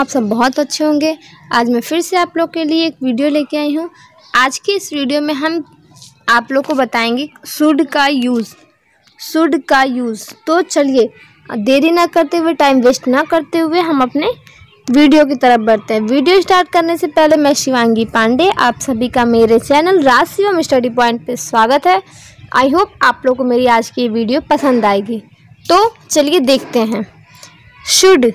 आप सब बहुत अच्छे होंगे। आज मैं फिर से आप लोग के लिए एक वीडियो लेके आई हूँ। आज की इस वीडियो में हम आप लोग को बताएँगे शुड का यूज़। शुड का यूज़। तो चलिए, देरी ना करते हुए टाइम वेस्ट ना करते हुए हम अपने वीडियो की तरफ़ बढ़ते हैं। वीडियो स्टार्ट करने से पहले मैं शिवांगी पांडे, आप सभी का मेरे channel Raj Shivam study point पे स्वागत है। आई होप आप लोग को मेरी आज की वीडियो पसंद आएगी। तो चलिए देखते हैं। शुड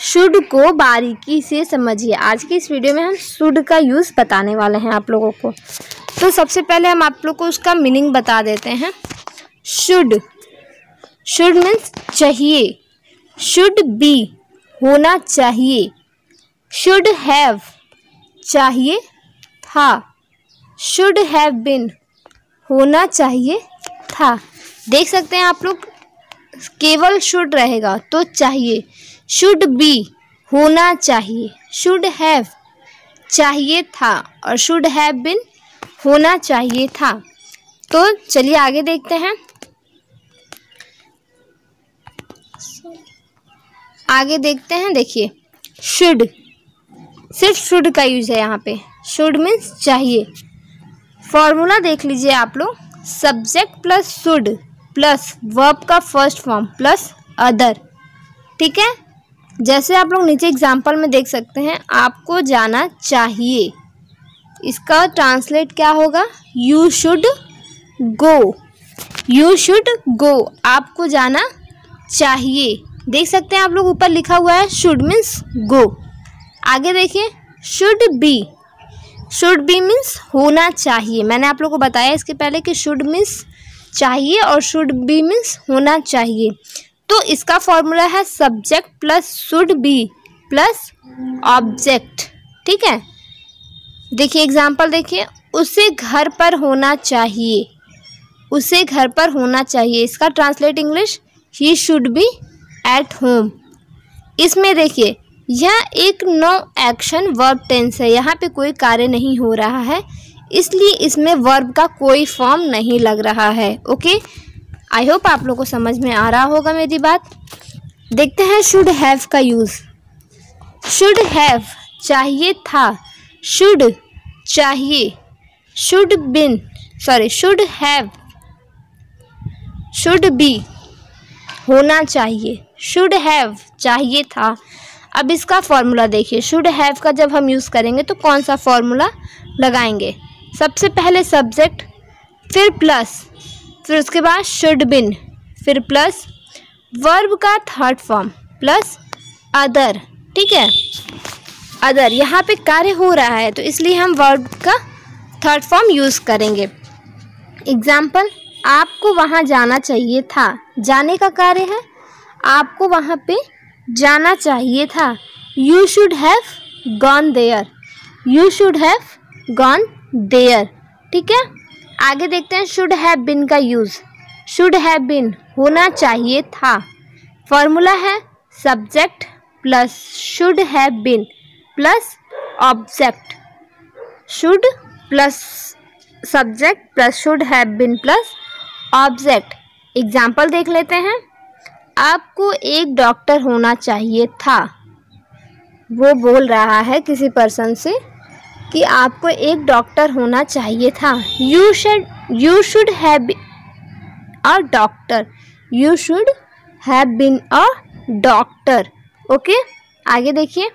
शुड को बारीकी से समझिए। आज की इस वीडियो में हम शुड का यूज़ बताने वाले हैं आप लोगों को। तो सबसे पहले हम आप लोग को उसका मीनिंग बता देते हैं। शुड। शुड मीन्स चाहिए। शुड बी होना चाहिए। शुड हैव चाहिए था। शुड हैव बिन होना चाहिए था। देख सकते हैं आप लोग केवल शुड रहेगा तो चाहिए। शुड बी, होना चाहिए। शुड हैव, चाहिए था, और शुड हैव बिन, होना चाहिए था। तो चलिए आगे देखते हैं। आगे देखते हैं, देखिए। शुड, सिर्फ़ शुड का यूज़ है यहाँ पे। शुड मीन्स चाहिए। फॉर्मूला देख लीजिए आप लोग। Subject plus should. Plus verb का फ़र्स्ट फॉर्म प्लस अदर ठीक है? जैसे आप लोग नीचे एग्ज़ाम्पल में देख सकते हैं, आपको जाना चाहिए। इसका ट्रांसलेट क्या होगा? You should go you should go आपको जाना चाहिए। देख सकते हैं आप लोग, ऊपर लिखा हुआ है शुड मीन्स गो आगे देखिए should be should be means होना चाहिए। मैंने आप लोग को बताया इसके पहले कि शुड मीन्स चाहिए और शुड बी मीन्स होना चाहिए। तो इसका फॉर्मूला है subject plus should be plus object ठीक है? देखिए एग्ज़ाम्पल देखिए। उसे घर पर होना चाहिए। उसे घर पर होना चाहिए। इसका ट्रांसलेट इंग्लिश ही शुड बी एट होम इसमें देखिए, यह एक नो एक्शन वर्ब टेंस है। यहाँ पे कोई कार्य नहीं हो रहा है। इसलिए इसमें वर्ब का कोई फॉर्म नहीं लग रहा है ओके आई होप आप लोग को समझ में आ रहा होगा मेरी बात। देखते हैं शुड हैव का यूज़ शुड हैव चाहिए था। शुड चाहिए। Should been sorry should have should be होना चाहिए। शुड हैव चाहिए था। अब इसका फॉर्मूला देखिए। शुड हैव का जब हम यूज़ करेंगे तो कौन सा फॉर्मूला लगाएँगे? सबसे पहले सब्जेक्ट, फिर प्लस फिर उसके बाद शुड बिन फिर प्लस वर्ब का थर्ड फॉर्म प्लस अदर ठीक है? अदर यहाँ पे कार्य हो रहा है तो इसलिए हम वर्ब का थर्ड फॉर्म यूज़ करेंगे। एग्ज़ाम्पल आपको वहाँ जाना चाहिए था, जाने का कार्य है? आपको वहाँ पे जाना चाहिए था। You should have gone there you should have gone there. ठीक है? आगे देखते हैं शुड हैव बिन का यूज़ शुड हैव बिन होना चाहिए था। फॉर्मूला है subject plus should have been plus object should plus subject plus should have been plus object example देख लेते हैं। आपको एक डॉक्टर होना चाहिए था। वो बोल रहा है किसी पर्सन से कि आपको एक डॉक्टर होना चाहिए था। You should you should have a doctor you should have been a doctor okay आगे देखिए।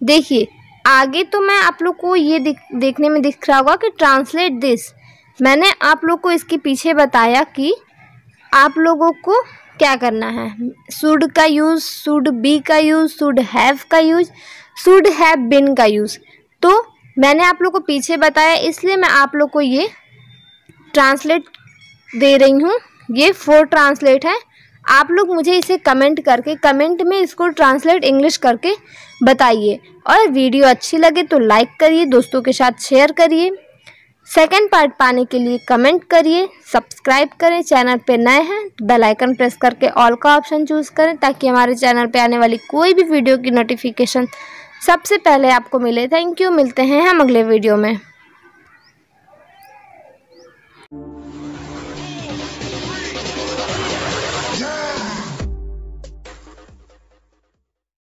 देखिए, आगे तो मैं आप लोग को ये दिख, देखने में दिख रहा होगा कि ट्रांसलेट दिस मैंने आप लोग को इसके पीछे बताया कि आप लोगों को क्या करना है। सुड का यूज़ सुड बी का यूज़ सुड हैव का यूज़ सुड हैव बिन का यूज़ तो मैंने आप लोग को पीछे बताया, इसलिए मैं आप लोग को ये ट्रांसलेट दे रही हूँ। ये फोर ट्रांसलेट है। आप लोग मुझे इसे कमेंट करके कमेंट में इसको ट्रांसलेट इंग्लिश करके बताइए। और वीडियो अच्छी लगे तो लाइक करिए, दोस्तों के साथ शेयर करिए। सेकेंड पार्ट पाने के लिए कमेंट करिए सब्सक्राइब करें चैनल पे नए हैं बेल आइकन प्रेस करके ऑल का ऑप्शन चूज़ करें, ताकि हमारे चैनल पे आने वाली कोई भी वीडियो की नोटिफिकेशन सबसे पहले आपको मिले। थैंक यू मिलते हैं हम अगले वीडियो में।